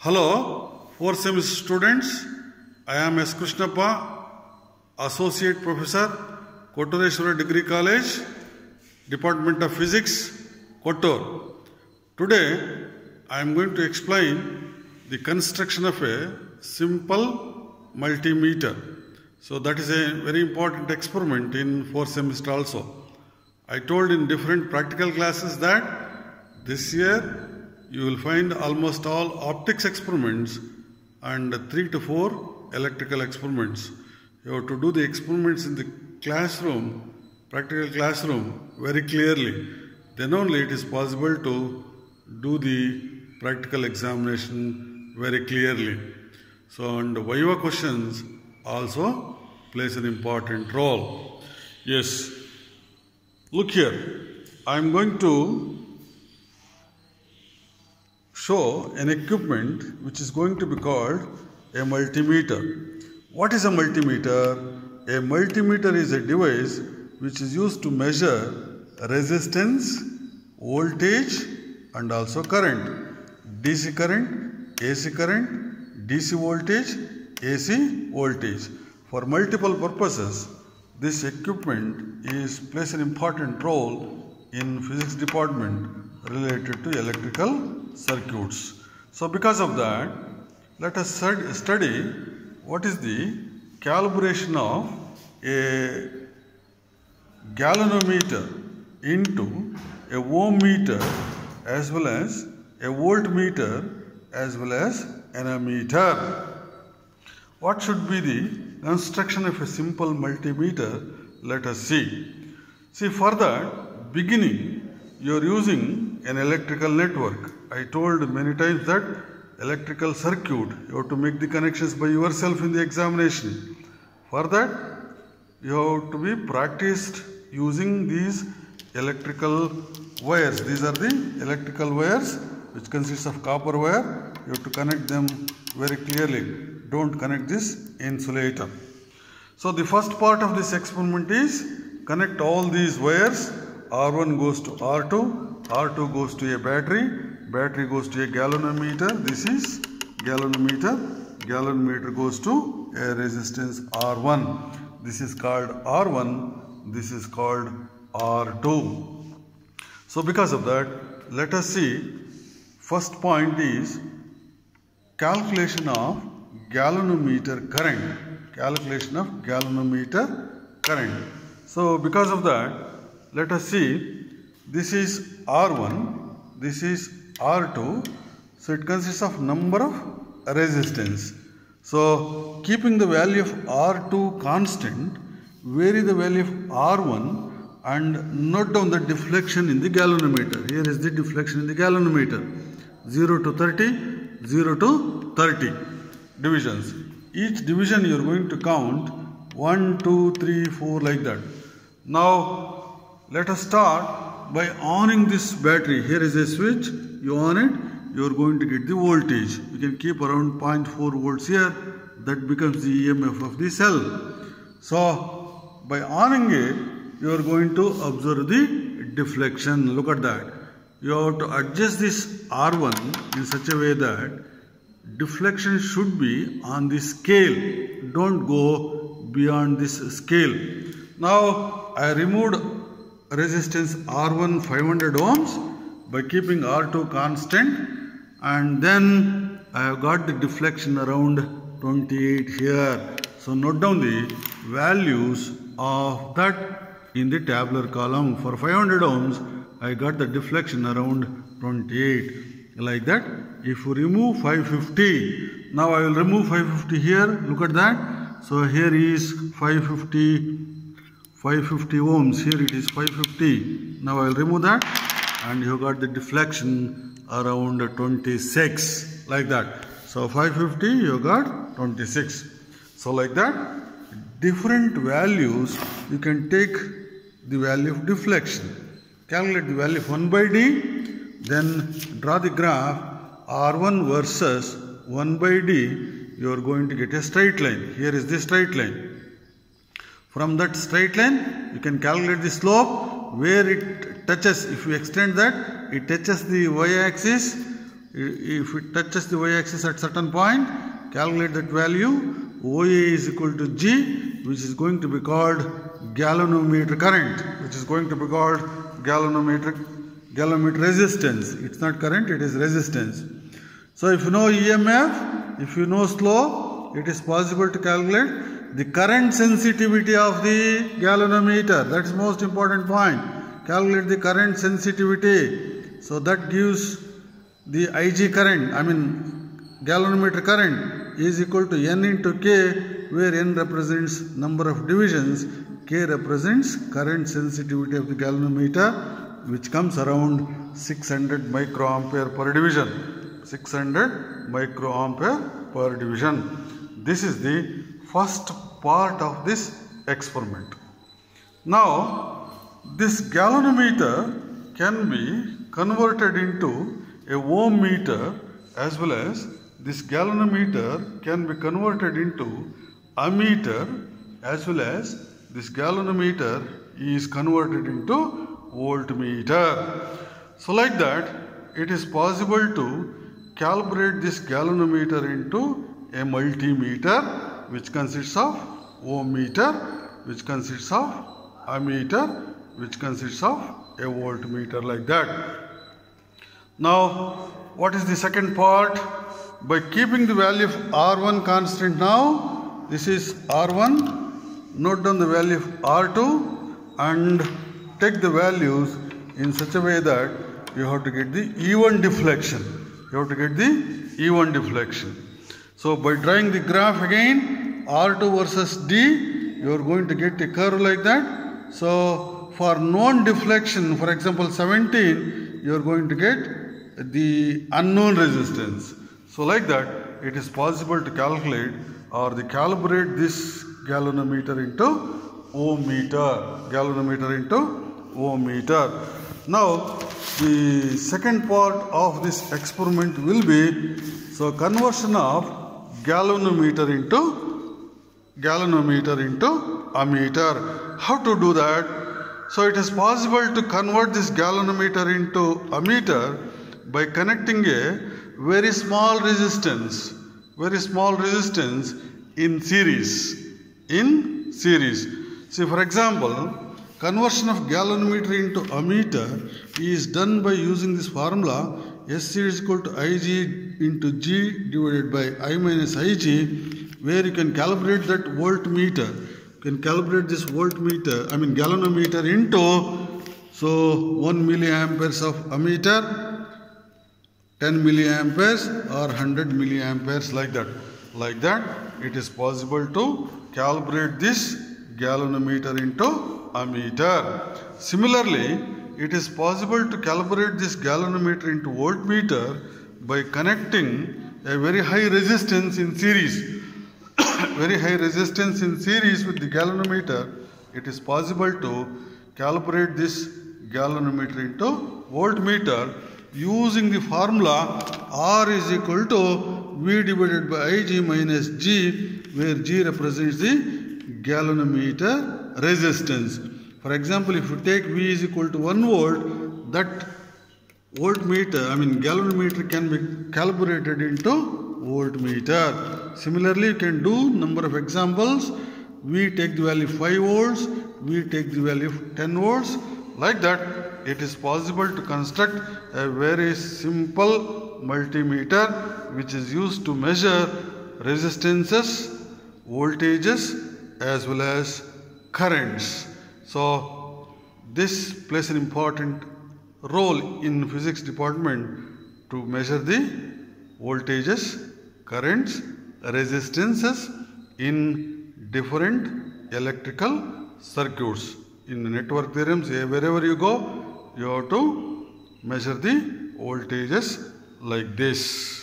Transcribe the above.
Hello, fourth semester students. I am S. Krishnappa, Associate Professor, Kottureshwara Degree College, Department of Physics, Kottur. Today, I am going to explain the construction of a simple multimeter. So that is a very important experiment in fourth semester also. I told in different practical classes that this year you will find almost all optics experiments and three to four electrical experiments. You have to do the experiments in the classroom, practical classroom, very clearly. Then only it is possible to do the practical examination very clearly. So, and Viva questions also plays an important role. Yes. Look here. I am going to show an equipment which is going to be called a multimeter. What is a multimeter? A multimeter is a device which is used to measure resistance, voltage, and also current. DC current, AC current, DC voltage, AC voltage. For multiple purposes, this equipment is plays an important role in physics department related to electrical circuits. So because of that, let us study what is the calibration of a galvanometer into a ohm meter as well as a voltmeter as well as an ammeter. What should be the construction of a simple multimeter? Let us see. See for that beginning you are using an electrical network. I told many times that electrical circuit you have to make the connections by yourself in the examination. For that you have to be practiced using these electrical wires. These are the electrical wires which consists of copper wire. You have to connect them very clearly. Don't connect this insulator. So the first part of this experiment is connect all these wires. R1 goes to R2, R2 goes to a battery, battery goes to a galvanometer. This is galvanometer. Galvanometer goes to a resistance R1. This is called R1. This is called R2. So because of that, let us see. First point is calculation of galvanometer current. Calculation of galvanometer current. So because of that, let us see. This is R1. This is R2. So it consists of number of resistance. So keeping the value of R2 constant, vary the value of R1 and note down the deflection in the galvanometer. Here is the deflection in the galvanometer. 0 to 30, 0 to 30 divisions. Each division you are going to count 1, 2, 3, 4 like that. Now let us start by owning this battery. Here is a switch. You on it, you are going to get the voltage. You can keep around 0.4 volts here. That becomes the EMF of the cell. So by owning it, you are going to observe the deflection. Look at that. You have to adjust this R1 in such a way that deflection should be on the scale. Don't go beyond this scale. Now I removed resistance R1 500 ohms by keeping R2 constant and then I have got the deflection around 28 here. So note down the values of that in the tabular column. For 500 ohms, I got the deflection around 28 like that. If you remove 550, now I will remove 550 here. Look at that. So here is 550, 550 ohms. Here it is 550. Now I will remove that and you got the deflection around 26 like that. So 550 you got 26. So like that different values you can take the value of deflection. Calculate the value of 1 by d then draw the graph R1 versus 1 by d you are going to get a straight line. Here is the straight line. From that straight line you can calculate the slope where it touches if you extend that it touches the y axis If it touches the y-axis at certain point, calculate that value. OA is equal to G, which is going to be called galvanometer current, which is going to be called galvanometer galvanometer resistance. It's not current, it is resistance. So if you know EMF, if you know slope, it is possible to calculate the current sensitivity of the galvanometer. That's most important point. Calculate the current sensitivity. So that gives the IG current, I mean galvanometer current is equal to N into K where N represents number of divisions, K represents current sensitivity of the galvanometer which comes around 600 microampere per division. 600 microampere per division. This is the first part of this experiment. Now, this galvanometer can be converted into a ohm meter as well as this galvanometer can be converted into ammeter as well as this galvanometer is converted into voltmeter. So like that it is possible to calibrate this galvanometer into a multimeter which consists of ohm meter which consists of ammeter which consists of a voltmeter like that. Now, what is the second part? By keeping the value of R1 constant now, this is R1, note down the value of R2 and take the values in such a way that you have to get the even deflection. You have to get the even deflection. So, by drawing the graph again, R2 versus D, you are going to get a curve like that. So, for known deflection, for example 17, you are going to get the unknown resistance. So like that, it is possible to calculate or to calibrate this galvanometer into ohm meter, galvanometer into ohm meter. Now, the second part of this experiment will be so conversion of galvanometer into galvanometer into ammeter. How to do that? So it is possible to convert this galvanometer into ammeter by connecting a very small resistance, very small resistance in series. In series. See, for example, conversion of galvanometer into ammeter is done by using this formula SC is equal to Ig into G divided by I minus Ig, where you can calibrate that voltmeter. You can calibrate this voltmeter, I mean galvanometer into so 1 milliamperes of ammeter 10 milliamperes or 100 milliamperes like that like that it is possible to calibrate this galvanometer into ammeter similarly it is possible to calibrate this galvanometer into voltmeter by connecting a very high resistance in series very high resistance in series with the galvanometer it is possible to calibrate this galvanometer into voltmeter using the formula R is equal to V divided by Ig minus G where G represents the galvanometer resistance. For example, if you take V is equal to 1 volt, that voltmeter, I mean galvanometer can be calibrated into voltmeter. Similarly, you can do number of examples. We take the value 5 volts, we take the value 10 volts. Like that, it is possible to construct a very simple multimeter which is used to measure resistances, voltages as well as currents. So this plays an important role in physics department to measure the voltages, currents, resistances in different electrical circuits. In network theorems, wherever you go, you have to measure the voltages like this.